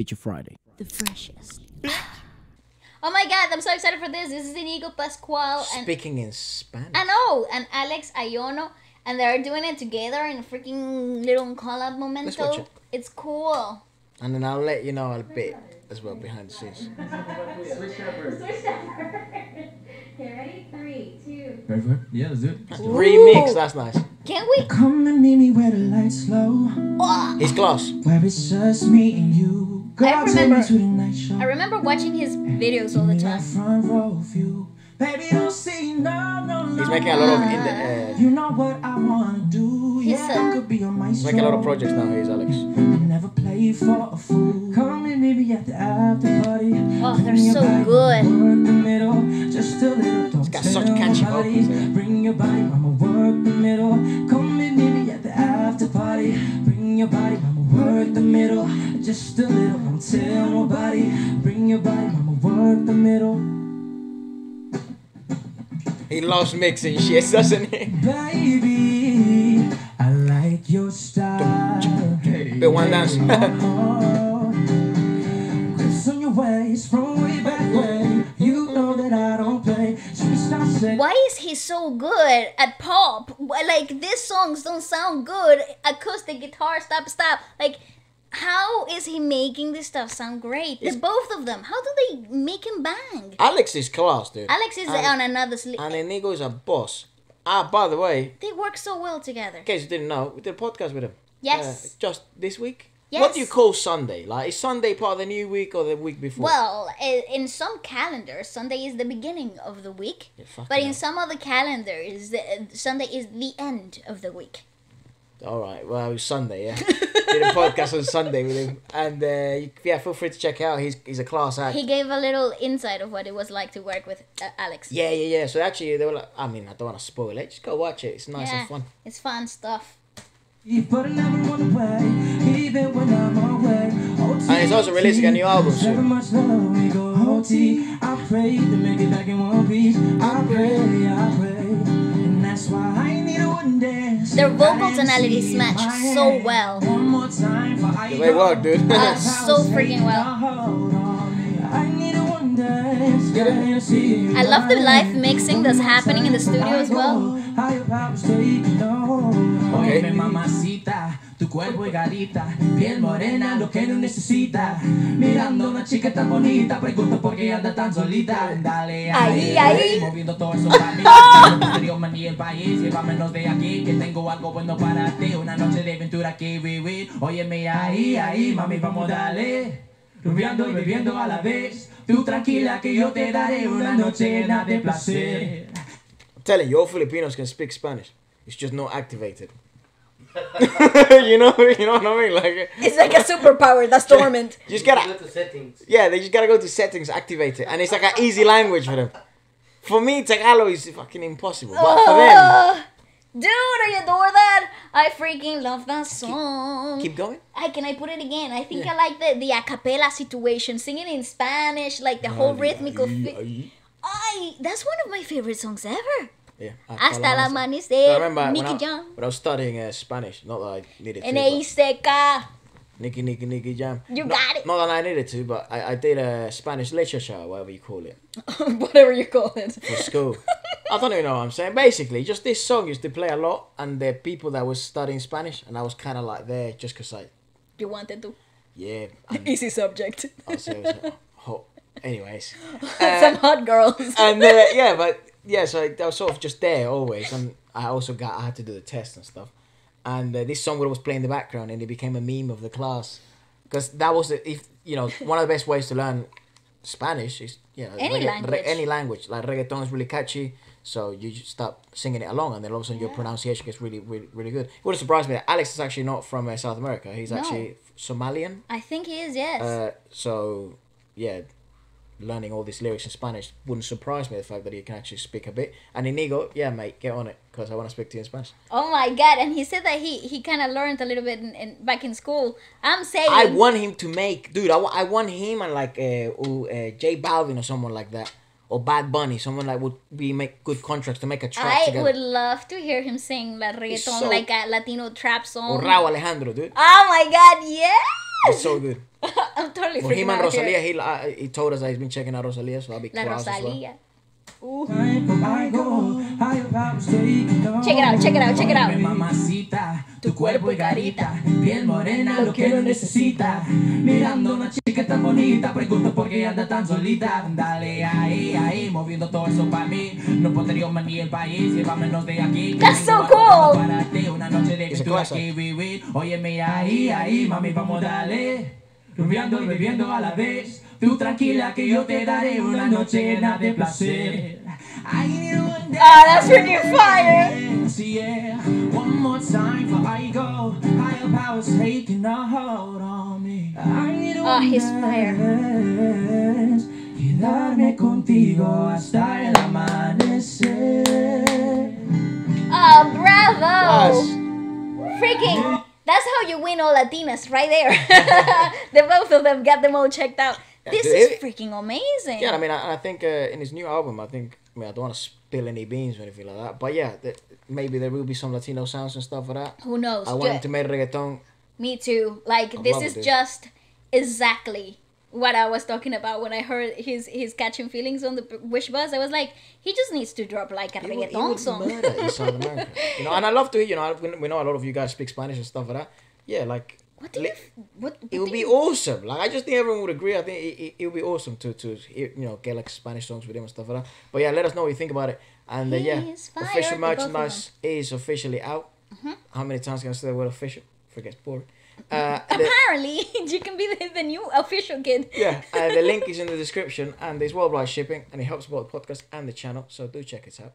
Feature Friday. The freshest. oh my god, I'm so excited for this. This is Inigo Pascual and Speaking in Spanish. I know, and Alex Aiono, and they're doing it together in a freaking little collab momento. watch it. It's cool. And then I'll let you know a bit as well behind the scenes. Okay, ready? Three, two. Ready for it? Yeah, let's do it. Remix, that's nice. Can we? Come and meet me where the lights low, Oh, It's class. where it's just me and you. Girl, I remember- to the night show. I remember watching his videos all the Give me that time. front row view. Baby, don't see no, no, no. He's making a lot of in the uh, You know what I wanna do. He's yeah, a- I could be on my he's making a lot of projects now, he's Alex. Never play for a fool. Come and meet me at the after party. Oh, they're so good. Work the middle, just a little. Don't got such catchy nobody. vocals. Bring your body, mama, work the middle. Come and meet at the after party. Bring your body, mama, work the middle. Just a little, don't tell nobody. Bring your body, mama, work the middle. He loves mixing shit, doesn't he? Baby, I like your style. Bit one dance. Grips on your waist from way back when. You know that I don't play. Sweet style sex. Why is he so good at pop? Like these songs don't sound good. Acoustic guitar, stop, stop. Like, how is he making this stuff sound great? The both of them. How do they make him bang? Alex is class, dude. Alex is And- on another sleep. And Inigo is a boss. Ah, by the way, They work so well together. in case you didn't know, we did a podcast with him. Yes. Uh, just this week. What do you call Sunday? Like, is Sunday part of the new week or the week before? Well, in some calendars, Sunday is the beginning of the week. Yeah, but in some other calendars, Sunday is the end of the week. All right. Well, it was Sunday, yeah. Did a podcast on Sunday with him, and uh, yeah, feel free to check out. He's he's a class act. He gave a little insight of what it was like to work with uh, Alex. yeah, yeah, yeah. So actually, they were like, I mean, I don't want to spoil it. Just go watch it. It's nice Yeah, and fun. It's fun stuff. And he's also releasing a new album soon. Never much love, we go I pray to make it back in one piece. I pray, I pray. And that's why I need a one dance. Their vocal tonalities match so well. One more time for I They work, dude. Uh, so freaking well. I love the live mixing that's happening in the studio as well. Okay. Mamacita, tu cuerpo es garita, piel morena, lo que no necesita. Mirando una chica tan bonita, pregunto por qué anda tan solita. Dale Ahí, ahí. moviendo todo eso para mí. El país, llévamenos de aquí, que tengo algo bueno para ti. Una noche de aventura que vivir. Óyeme, ahí, ahí, mami, vamos, dale. Rubiando y bebiendo a la vez. Tú tranquila que yo te daré una noche llena de placer. I'm telling you, all Filipinos can speak Spanish. It's just not activated. you know, you know what I mean? Like, uh, It's like a superpower that's dormant. you just gotta, Go to settings. yeah, they just gotta go to settings, activate it, and it's like an easy language for them. For me, Tagalog is fucking impossible, but for them, Oh, dude, I adore that. I freaking love that song. keep going. Hey, can I put it again? I think I like the the a cappella situation, singing in Spanish, like the whole rhythmical. Fi- I that's one of my favorite songs ever. Yeah. I Hasta myself. amanecer, I remember when I, Jam, when I was studying uh, Spanish, not that I needed to. N-A-I-C-K. but Nicky, Nicky, Nicky Jam. You Not- got it. Not that I needed to, but I, I did a Spanish literature, whatever you call it, Whatever you call it. for school. I don't even know what I'm saying. Basically, just this song used to play a lot, and the people that was studying Spanish, and I was kind of like there just because I, You wanted to. yeah, Easy subject. I was, I was uh. Anyways. Some hot girls. and uh, yeah, but yeah, so I was sort of just there always, and I also got I had to do the test and stuff, and uh, this song would always play in the background, and it became a meme of the class, because that was the, if you know one of the best ways to learn Spanish is you know Any regga- language. any language like reggaeton is really catchy. So you just start singing it along, and then all of a sudden your pronunciation gets really, really, really good. It would have surprised me that Alex is actually not from uh, South America. He's No. actually Somalian. I think he is, yes. Uh, so yeah, learning all these lyrics in Spanish wouldn't surprise me. The fact that he can actually speak a bit. And Inigo, yeah, mate, get on it because I want to speak to you in Spanish. oh my god! And he said that he he kind of learned a little bit in, in back in school. I'm saying. I want him to make, dude. I, I want him and like uh, ooh, uh, J Balvin or someone like that, or Bad Bunny, someone like would be make good contracts to make a track I together. would love to hear him sing la reggaeton so- like a Latino trap song. Or Rauw Alejandro, dude. Oh my god, yeah! It's so good. I'm totally Well, freaking him and out here. Rosalia, he uh, he told us that he's been checking out Rosalia, so I'll be La class as well. Ooh. Check it out, check it out, check it out. Mamacita, tu cuerpo y carita, piel morena, lo que no necesita. Mirando una chica tan bonita, pregunto por qué anda tan solita. Dale ahí, ahí, moviendo todo eso para mí. No podría ni el país, llévamenos de aquí. que That's so cool. Para ti, una noche de It's a aventura classic. que vivir. Oye, mira ahí, ahí, mami, vamos, dale. Rumbeando y bebiendo a la vez. Tú tranquila que yo te daré una noche llena de placer. I need one Ah, that's freaking fire. Yeah, one more time before I go. Higher powers taking a hold on me. I need Ah, one he's fire. dance, Quedarme contigo hasta how you win all Latinas, right there. the both of them got them all checked out. This dude, is it- freaking amazing. Yeah, I mean, I, I think uh, in his new album, I think, I mean, I don't want to spill any beans or anything like that, but yeah, th- maybe there will be some Latino sounds and stuff for that. Who knows? I want him to make reggaeton. Me too. Like I this is it. just exactly what I was talking about when I heard his his catching feelings on the wish bus. I was like, he just needs to drop like a He would, reggaeton would song. South America. You know, and I love to, you know, I- we we know a lot of you guys speak Spanish and stuff like that. Yeah, like, What do you? What? what it would be you- awesome. Like I just think everyone would agree. I think it, it, it would be awesome to to hear, you know get like Spanish songs with him and stuff like that. But yeah, let us know what you think about it. And uh, yeah, official the of merchandise is officially out. Mm-hmm. How many times can I say the word official? Forgets boring. Uh, the, Apparently, you can be the, the new official kid. yeah, uh, the link is in the description, and there's worldwide shipping, and it helps support the podcast and the channel. So do check it out.